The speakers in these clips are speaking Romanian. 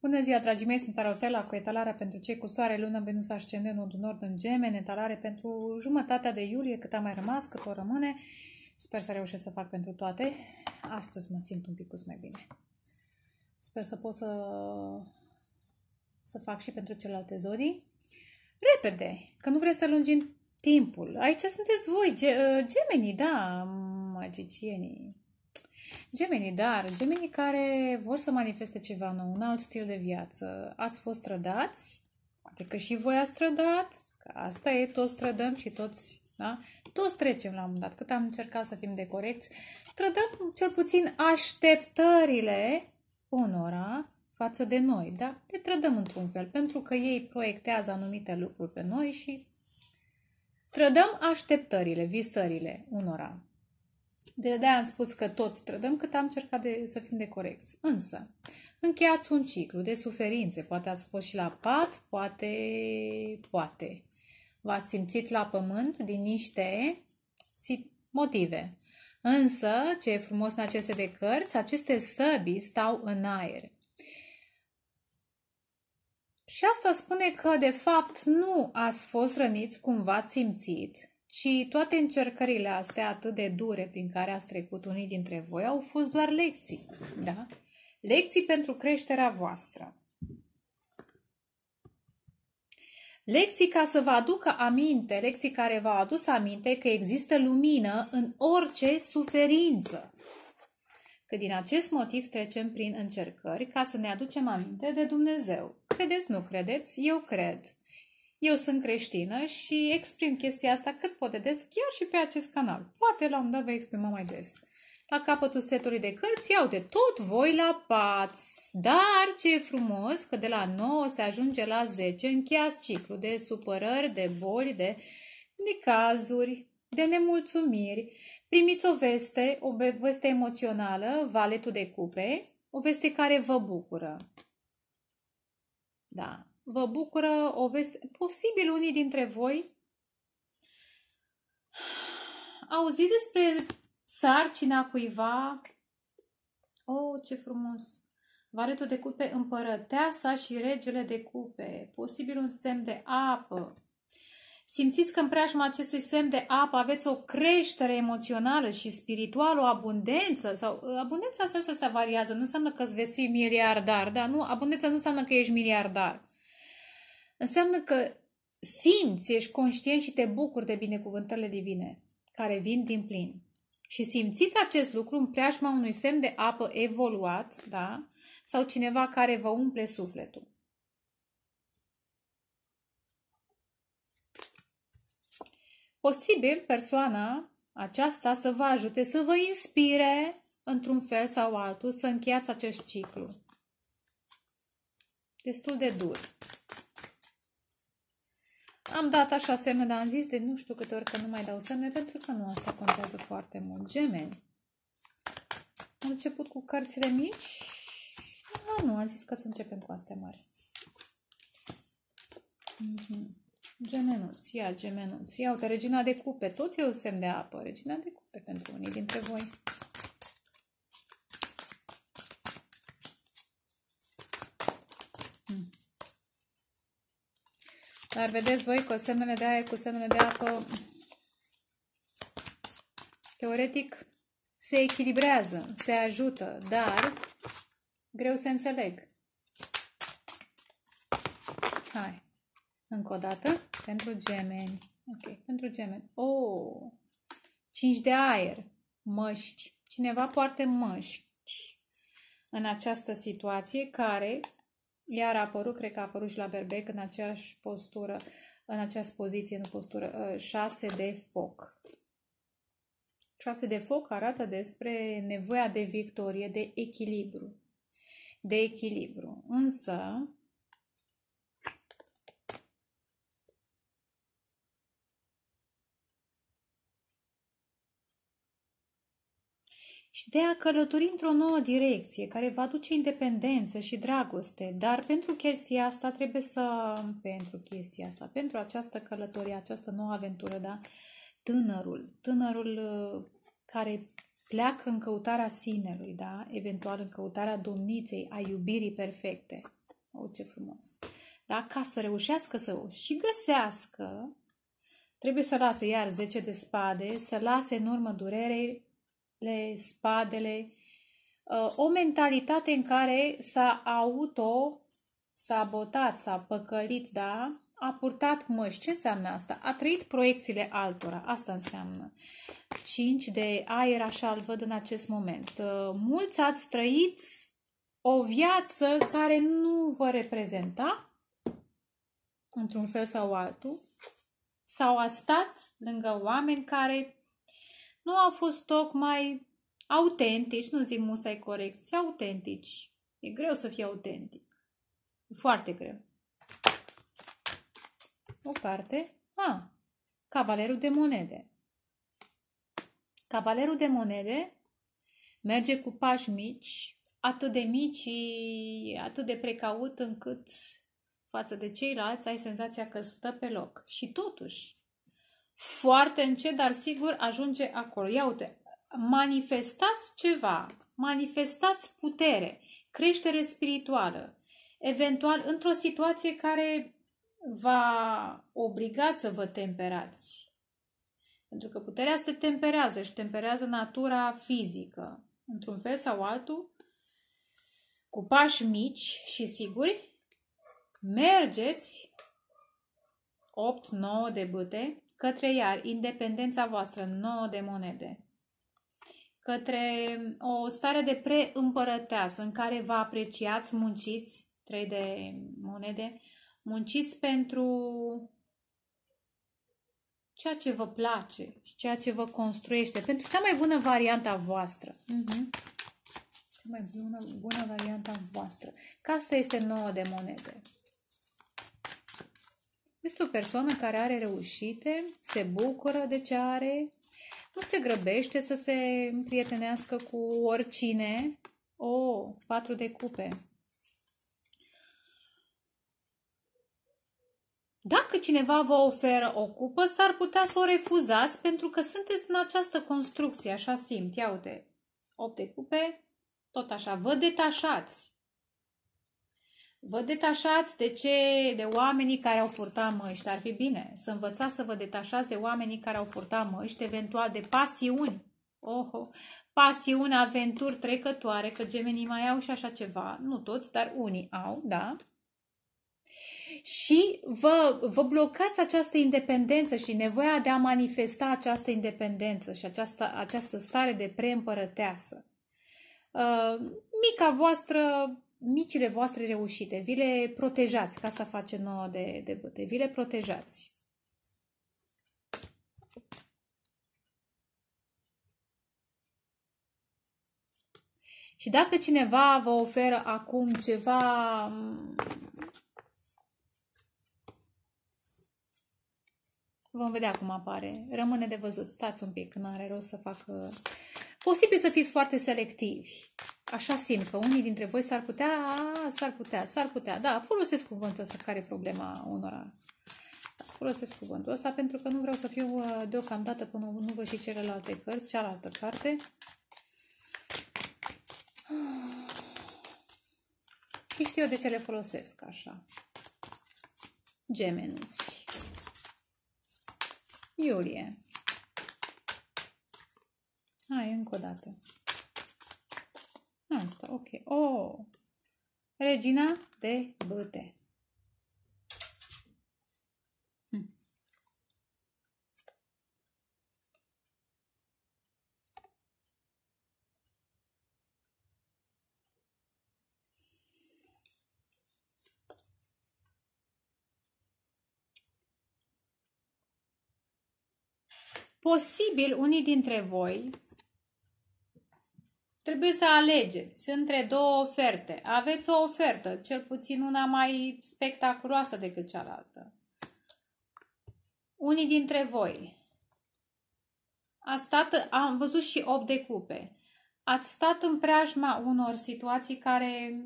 Bună ziua, dragii mei, sunt Arotela cu etalarea pentru cei cu soare, lună, Venus, ascendent, nodul nord în gemeni, etalare pentru jumătatea de iulie, cât a mai rămas, cât o rămâne. Sper să reușesc să fac pentru toate. Astăzi mă simt un pic mai bine. Sper să pot să, să fac și pentru celelalte zodii. Repede, că nu vreți să lungim timpul. Aici sunteți voi, ge, gemenii, da, magicienii. Gemenii, dar gemenii care vor să manifeste ceva nou, un alt stil de viață. Ați fost trădați? Poate că și voi ați trădat. Că asta e, toți trădăm și toți, da? Toți trecem la un moment dat, cât am încercat să fim de corecți. Trădăm cel puțin așteptările unora față de noi, da? Le trădăm într-un fel, pentru că ei proiectează anumite lucruri pe noi și trădăm așteptările, visările unora. De de am spus că toți trădăm cât am încercat de, să fim de corecți. Însă, încheiați un ciclu de suferințe. Poate ați fost și la pat, poate, poate. V-ați simțit la pământ din niște motive. Însă, ce e frumos în aceste de cărți, aceste săbii stau în aer. Și asta spune că, de fapt, nu ați fost răniți cum v-ați simțit, ci toate încercările astea atât de dure prin care ați trecut unii dintre voi au fost doar lecții, da? Lecții pentru creșterea voastră. Lecții ca să vă aducă aminte, lecții care v-au adus aminte că există lumină în orice suferință. Că din acest motiv trecem prin încercări ca să ne aducem aminte de Dumnezeu. Credeți, nu credeți? Eu cred. Eu sunt creștină și exprim chestia asta cât pot de des, chiar și pe acest canal. Poate la un dat vă exprima mai des. La capătul setului de cărți iau de tot voi la pați. Dar ce e frumos că de la 9 se ajunge la 10, încheiați ciclu de supărări, de boli, de, de cazuri, de nemulțumiri. Primiți o veste, o veste emoțională, valetul de cupe, o veste care vă bucură. Da, vă bucură o veste. Posibil unii dintre voi auziți despre sarcina cuiva. Oh, ce frumos! Varetul de cupe, împărăteasa și regele de cupe. Posibil un semn de apă. Simțiți că în preajma acestui semn de apă aveți o creștere emoțională și spirituală, o abundență sau abundența asta, asta variază. Nu înseamnă că îți veți fi miliardar, da? Nu, abundența nu înseamnă că ești miliardar. Înseamnă că simți, ești conștient și te bucuri de binecuvântările divine care vin din plin. Și simțiți acest lucru în preajma unui semn de apă evoluat, da? Sau cineva care vă umple sufletul. Posibil persoana aceasta să vă ajute, să vă inspire într-un fel sau altul să încheiați acest ciclu. Destul de dur. Am dat așa semne, dar am zis de nu știu câte ori că nu mai dau semne, pentru că nu asta contează foarte mult. Gemeni. Am început cu cărțile mici. Ah, nu, am zis că să începem cu astea mari. Mm-hmm. Gemenuț, ia gemenuț. Ia uite, regina de cupe. Tot e un semn de apă. Regina de cupe pentru unii dintre voi. Dar vedeți voi cu semnele de aer, cu semnele de apă, teoretic se echilibrează, se ajută, dar greu să înțeleg. Hai, încă o dată, pentru gemeni. Ok, pentru gemeni. Oh, 5 de aer, măști. Cineva poartă măști în această situație care iar a apărut, cred că a apărut și la berbec în aceeași postură, în aceeași poziție, în postură, 6 uh, de foc. 6 de foc arată despre nevoia de victorie, de echilibru. De echilibru. Însă, și de a călători într-o nouă direcție care va aduce independență și dragoste. Dar pentru chestia asta trebuie să... Pentru chestia asta, pentru această călătorie, această nouă aventură, da? Tânărul, tânărul uh, care pleacă în căutarea sinelui, da? Eventual în căutarea domniței, a iubirii perfecte. O, ce frumos! Dar ca să reușească să o și găsească, trebuie să lase iar 10 de spade, să lase în urmă durerele, spadele, uh, o mentalitate în care s-a auto-sabotat, s-a păcălit, da? A purtat măști. Ce înseamnă asta? A trăit proiecțiile altora. Asta înseamnă. 5 de aer, așa îl văd în acest moment. Uh, mulți ați trăit o viață care nu vă reprezenta într-un fel sau altul sau a stat lângă oameni care nu au fost tocmai autentici, nu zic musai corecți, autentici. E greu să fii autentic. E foarte greu. O carte. Ah, Cavalerul de monede. Cavalerul de monede merge cu pași mici, atât de mici și atât de precaut încât față de ceilalți ai senzația că stă pe loc. Și totuși, foarte încet, dar sigur, ajunge acolo. Ia uite, manifestați ceva, manifestați putere, creștere spirituală, eventual într-o situație care va obliga să vă temperați. Pentru că puterea se temperează și temperează natura fizică. Într-un fel sau altul, cu pași mici și siguri, mergeți 8-9 de bâte către iar independența voastră, 9 de monede, către o stare de preîmpărăteasă în care vă apreciați, munciți, 3 de monede, munciți pentru ceea ce vă place și ceea ce vă construiește, pentru cea mai bună variantă a voastră. Uh-huh. Cea mai bună, bună variantă a voastră. Că asta este nouă de monede. Este o persoană care are reușite, se bucură de ce are, nu se grăbește să se împrietenească cu oricine. O, oh, patru de cupe. Dacă cineva vă oferă o cupă, s-ar putea să o refuzați pentru că sunteți în această construcție, așa simt. Ia uite, 8 de cupe, tot așa, vă detașați. Vă detașați de ce? De oamenii care au purtat măști. Ar fi bine să învățați să vă detașați de oamenii care au purtat măști, eventual de pasiuni. Oho, pasiuni, aventuri trecătoare, că gemenii mai au și așa ceva. Nu toți, dar unii au, da? și vă, vă blocați această independență și nevoia de a manifesta această independență și această, această stare de preîmpărăteasă. Uh, mica voastră, micile voastre reușite, vi le protejați, că asta face nouă de, de băte, vi le protejați. Și dacă cineva vă oferă acum ceva Vom vedea cum apare. Rămâne de văzut. Stați un pic, nu are rost să facă... Posibil să fiți foarte selectivi. Așa simt că unii dintre voi s-ar putea, s-ar putea, s-ar putea. Da, folosesc cuvântul ăsta. Care e problema unora? Da, folosesc cuvântul ăsta pentru că nu vreau să fiu uh, deocamdată până nu văd și celelalte cărți, cealaltă carte. Și știu eu de ce le folosesc așa. Gemenuți. Iulie. Hai, încă o dată. Asta, ok. Oh! Regina de băte. Hm. Posibil unii dintre voi trebuie să alegeți între două oferte. Aveți o ofertă, cel puțin una mai spectaculoasă decât cealaltă. Unii dintre voi a stat, am văzut și 8 de cupe. Ați stat în preajma unor situații care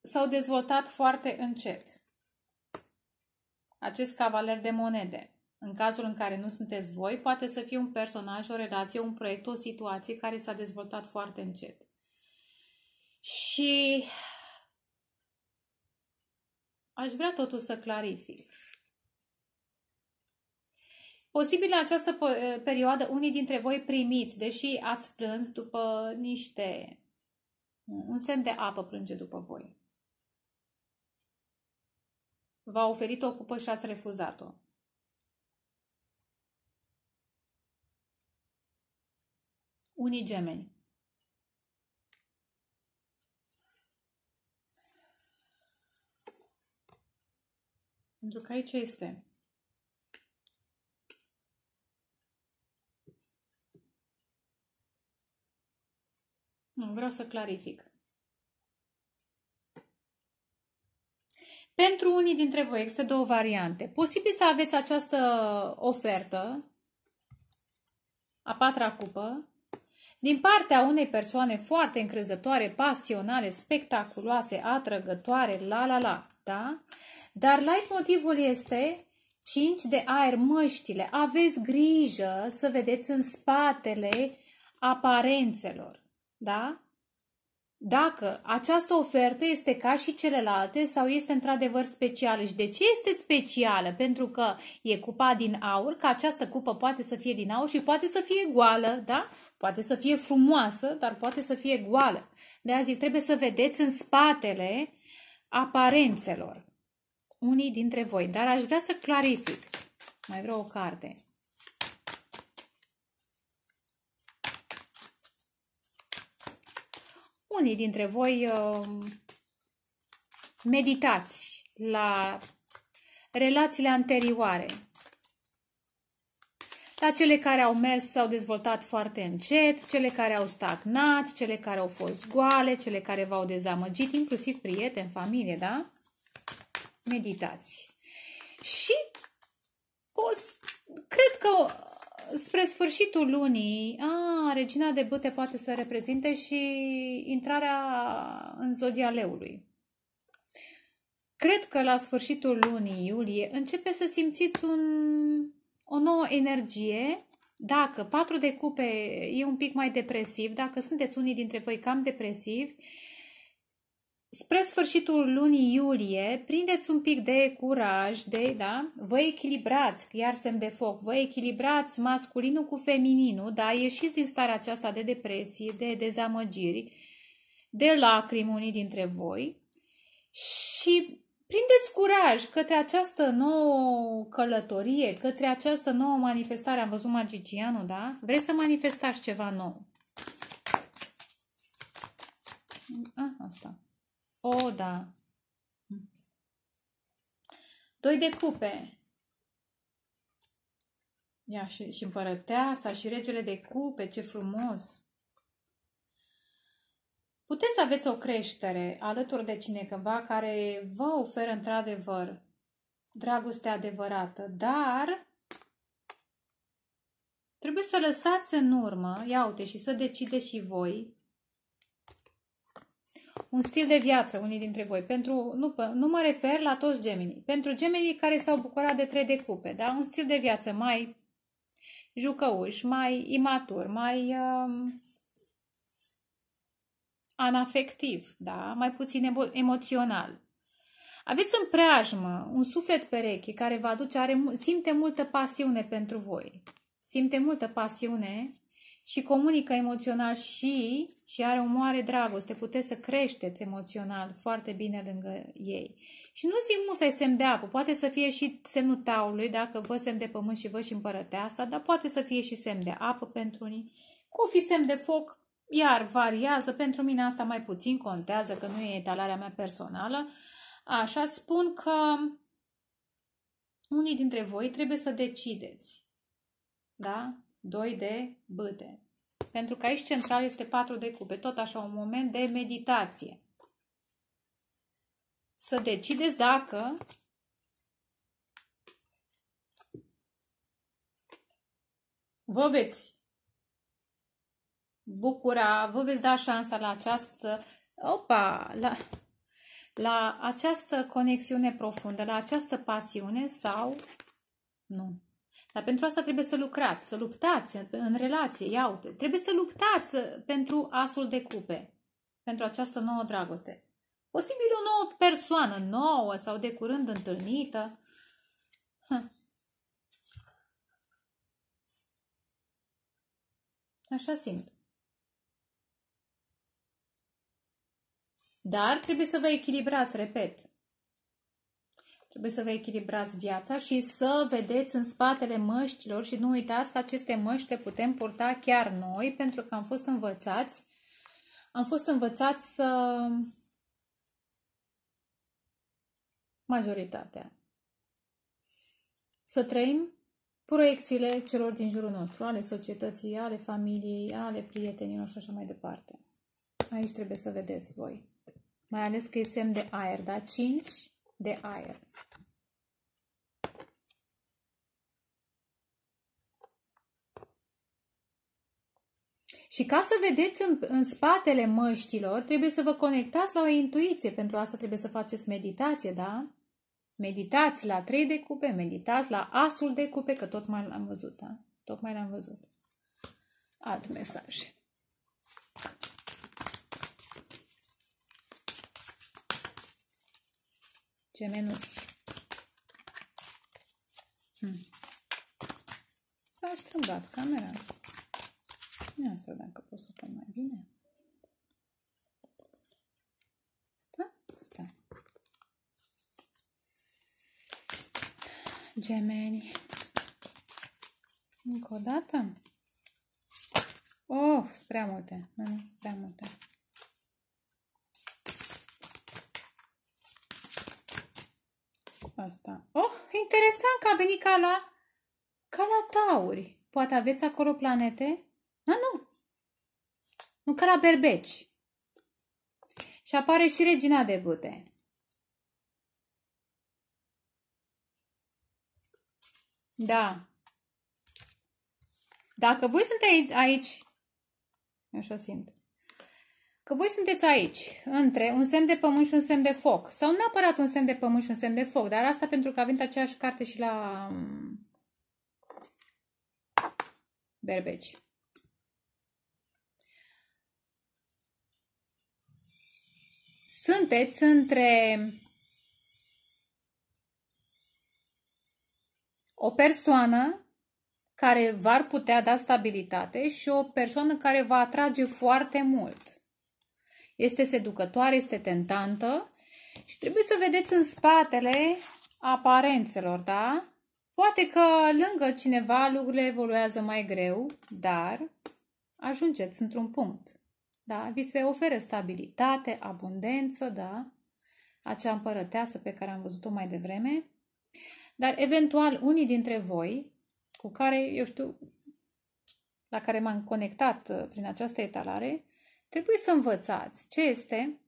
s-au dezvoltat foarte încet. Acest cavaler de monede. În cazul în care nu sunteți voi, poate să fie un personaj, o relație, un proiect, o situație care s-a dezvoltat foarte încet. Și aș vrea totul să clarific. Posibil în această perioadă unii dintre voi primiți, deși ați plâns după niște... Un semn de apă plânge după voi. V-a oferit o cupă și ați refuzat-o. Unii gemeni. Pentru că aici este Nu, vreau să clarific. Pentru unii dintre voi există două variante. Posibil să aveți această ofertă, a patra cupă, din partea unei persoane foarte încrezătoare, pasionale, spectaculoase, atrăgătoare, la la la, da? Dar light motivul este 5 de aer, măștile. Aveți grijă să vedeți în spatele aparențelor, da? dacă această ofertă este ca și celelalte sau este într-adevăr specială. Și de ce este specială? Pentru că e cupa din aur, că această cupă poate să fie din aur și poate să fie goală, da? Poate să fie frumoasă, dar poate să fie goală. De azi trebuie să vedeți în spatele aparențelor unii dintre voi. Dar aș vrea să clarific. Mai vreau o carte. unii dintre voi uh, meditați la relațiile anterioare, la cele care au mers s-au dezvoltat foarte încet, cele care au stagnat, cele care au fost goale, cele care v-au dezamăgit, inclusiv prieteni, familie, da? Meditați. Și o, cred că spre sfârșitul lunii, a, regina de bâte poate să reprezinte și intrarea în zodia leului. Cred că la sfârșitul lunii iulie începe să simțiți un, o nouă energie. Dacă patru de cupe e un pic mai depresiv, dacă sunteți unii dintre voi cam depresivi, spre sfârșitul lunii iulie, prindeți un pic de curaj, de, da, vă echilibrați, iar semn de foc, vă echilibrați masculinul cu femininul, da, ieșiți din starea aceasta de depresie, de dezamăgiri, de lacrimi unii dintre voi și prindeți curaj către această nouă călătorie, către această nouă manifestare. Am văzut magicianul, da? Vreți să manifestați ceva nou. Ah, asta. O, da. Doi de cupe. Ia și, și împărăteasa și regele de cupe, ce frumos! Puteți să aveți o creștere alături de cineva care vă oferă într-adevăr dragoste adevărată, dar trebuie să lăsați în urmă, ia uite, și să decideți și voi un stil de viață, unii dintre voi. Pentru, nu, nu mă refer la toți gemenii. Pentru gemenii care s-au bucurat de trei de cupe, da? Un stil de viață mai jucăuș, mai imatur, mai um, anafectiv, da? Mai puțin emo- emoțional. Aveți în preajmă un suflet pereche care vă aduce, are, simte multă pasiune pentru voi. Simte multă pasiune și comunică emoțional și, și are o mare dragoste. Puteți să creșteți emoțional foarte bine lângă ei. Și nu zic musai semn de apă, poate să fie și semnul taului, dacă vă semn de pământ și vă și împărăteasa, dar poate să fie și semn de apă pentru unii. Cu fi semn de foc, iar variază, pentru mine asta mai puțin contează, că nu e etalarea mea personală. Așa spun că unii dintre voi trebuie să decideți. Da? 2 de bâte. Pentru că aici central este 4 de cupe, tot așa un moment de meditație. Să decideți dacă vă veți bucura, vă veți da șansa la această, opa, la, la această conexiune profundă, la această pasiune sau nu. Dar pentru asta trebuie să lucrați, să luptați în relație. Ia uite, trebuie să luptați pentru asul de cupe. pentru această nouă dragoste. Posibil o nouă persoană nouă sau de curând întâlnită. Ha. Așa simt. Dar trebuie să vă echilibrați, repet. Trebuie să vă echilibrați viața și să vedeți în spatele măștilor și nu uitați că aceste măști le putem purta chiar noi pentru că am fost învățați am fost învățați să majoritatea să trăim proiecțiile celor din jurul nostru, ale societății, ale familiei, ale prietenilor și așa mai departe. Aici trebuie să vedeți voi. Mai ales că e semn de aer, da? 5 de aer. Și ca să vedeți în, în spatele măștilor, trebuie să vă conectați la o intuiție. Pentru asta trebuie să faceți meditație, da? Meditați la 3 de cupe, meditați la asul de cupe, că tot mai l-am văzut, da? Tocmai l-am văzut. Alt mesaj. Gemenuți. Hmm. S-a strâmbat camera. Ia să dacă pot să pun mai bine. Sta? Sta. Gemeni. Încă o dată. Oh, sunt prea multe. Nu, nu, sunt prea multe. Asta. Oh, interesant că a venit ca la, ca la tauri. Poate aveți acolo planete? A, nu. Nu ca la berbeci. Și apare și regina de bute. Da. Dacă voi sunteți aici, așa simt, că voi sunteți aici, între un semn de pământ și un semn de foc, sau neapărat un semn de pământ și un semn de foc, dar asta pentru că avem aceeași carte și la um, berbeci. Sunteți între o persoană care v-ar putea da stabilitate și o persoană care va atrage foarte mult. Este seducătoare, este tentantă și trebuie să vedeți în spatele aparențelor, da? Poate că lângă cineva lucrurile evoluează mai greu, dar ajungeți într-un punct. Da? Vi se oferă stabilitate, abundență, da? Acea împărăteasă pe care am văzut-o mai devreme. Dar eventual unii dintre voi, cu care, eu știu, la care m-am conectat uh, prin această etalare, trebuie să învățați ce este,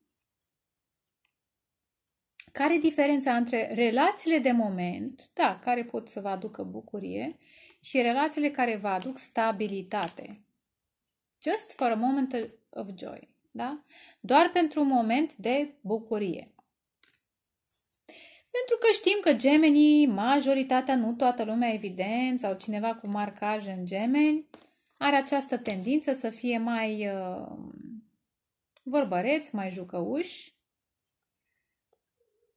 care e diferența între relațiile de moment, da, care pot să vă aducă bucurie, și relațiile care vă aduc stabilitate. Just for a moment of joy. Da? Doar pentru un moment de bucurie. Pentru că știm că gemenii, majoritatea, nu toată lumea evident, sau cineva cu marcaj în gemeni, are această tendință să fie mai uh, vorbăreți, mai jucăuși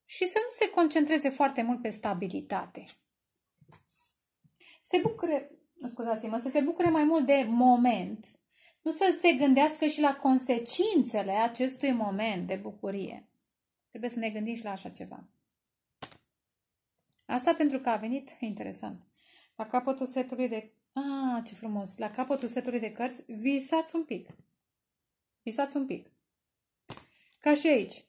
și să nu se concentreze foarte mult pe stabilitate. Se bucure, scuzați-mă, să se bucure mai mult de moment, nu să se gândească și la consecințele acestui moment de bucurie. Trebuie să ne gândim și la așa ceva. Asta pentru că a venit interesant. La capătul setului de... Ah, ce frumos! La capătul setului de cărți, visați un pic. Visați un pic. Ca și aici.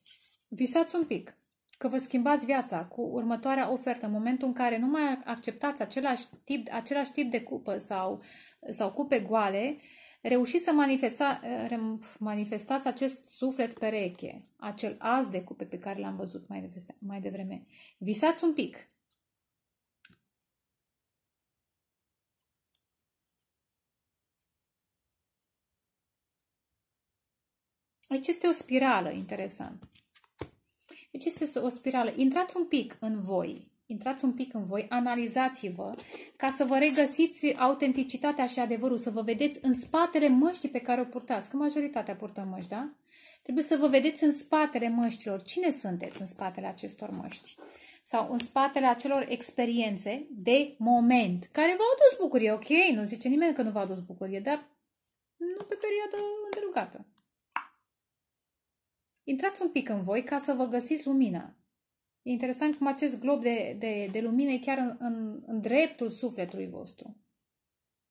Visați un pic. Că vă schimbați viața cu următoarea ofertă, în momentul în care nu mai acceptați același tip, același tip de cupă sau, sau cupe goale, reușiți să manifesta, manifestați acest suflet pereche, acel as de cupe pe care l-am văzut mai devreme, mai devreme. Visați un pic. Aici este o spirală, interesant. Deci este o spirală. Intrați un pic în voi. intrați un pic în voi, analizați-vă ca să vă regăsiți autenticitatea și adevărul, să vă vedeți în spatele măștii pe care o purtați, că majoritatea purtă măști, da? Trebuie să vă vedeți în spatele măștilor. Cine sunteți în spatele acestor măști? Sau în spatele acelor experiențe de moment, care v-au adus bucurie, ok? Nu zice nimeni că nu v-au adus bucurie, dar nu pe perioadă îndelungată. Intrați un pic în voi ca să vă găsiți lumina. E interesant cum acest glob de, de, de lumină e chiar în, în, în dreptul sufletului vostru.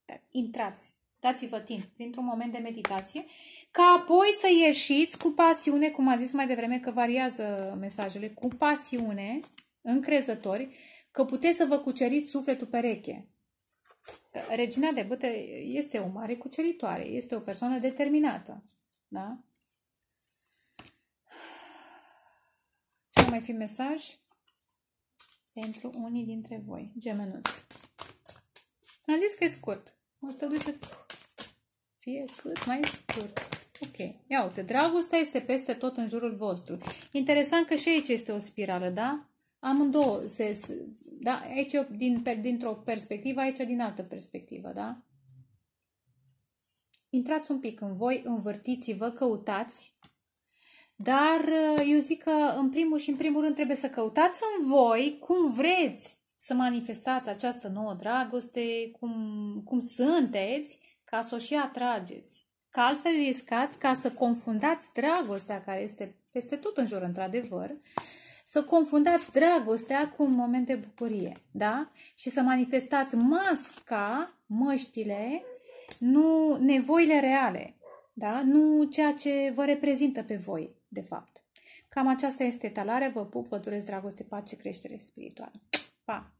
Dar intrați, dați-vă timp printr-un moment de meditație, ca apoi să ieșiți cu pasiune, cum a zis mai devreme că variază mesajele, cu pasiune, încrezători, că puteți să vă cuceriți sufletul pereche. Regina de bătă este o mare cuceritoare, este o persoană determinată. Da? Ce mai fi mesaj? Pentru unii dintre voi, gemenuți. Am zis că e scurt. O să să fie cât mai scurt. Ok. Ia uite, dragostea este peste tot în jurul vostru. Interesant că și aici este o spirală, da? Amândouă se, da? Aici din, dintr-o perspectivă, aici din altă perspectivă, da? Intrați un pic în voi, învârtiți-vă, căutați dar uh, eu zic că în primul și în primul rând trebuie să căutați în voi cum vreți să manifestați această nouă dragoste, cum, cum sunteți, ca să o și atrageți. Că altfel riscați ca să confundați dragostea care este peste tot în jur, într-adevăr, să confundați dragostea cu un moment de bucurie, da? Și să manifestați masca, măștile, nu nevoile reale, da? Nu ceea ce vă reprezintă pe voi de fapt. Cam aceasta este talarea, vă pup, vă doresc dragoste, pace, creștere spirituală. Pa!